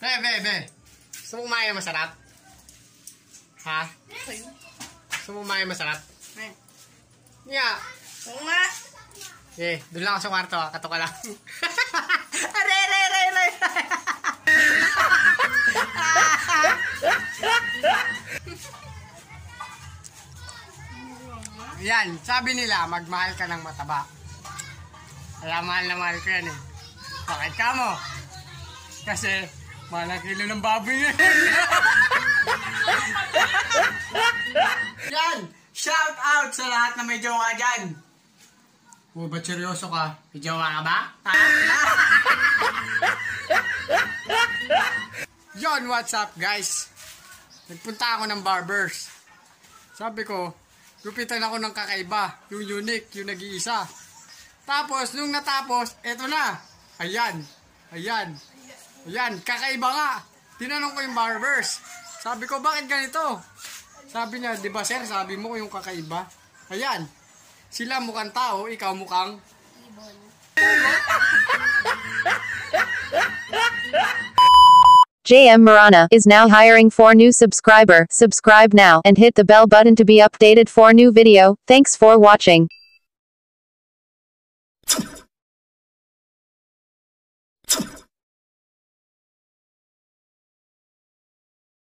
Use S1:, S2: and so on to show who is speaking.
S1: Be, be, be. Gusto mo kumain ng masarap? Ha? Gusto mo kumain masarap?
S2: Eh.
S1: Yeah.
S2: Oo nga.
S1: Eh, doon lang ako sa kwarto, ah. kato ka lang. aray, aray, aray, aray. Yan, sabi nila, magmahal ka ng mataba. Kaya mahal na mahal ko yan eh. Bakit ka mo? Kasi, mahal ang kilo ng baboy yan. yan! Shout out sa lahat na may jowa dyan. O, ba't seryoso ka? May jowa ka ba? Yon, what's up guys? Nagpunta ako ng barbers. Sabi ko, gupitan ako ng kakaiba, yung unique, yung nag-iisa. Tapos, nung natapos, eto na. Ayan. Ayan. Ayan, kakaiba nga. Tinanong ko yung barbers. Sabi ko, bakit ganito? Sabi niya, di ba sir, sabi mo yung kakaiba. Ayan. Sila mukhang tao, ikaw mukhang...
S3: JM Marana is now hiring for new subscriber. Subscribe now and hit the bell button to be updated for new video. Thanks for watching.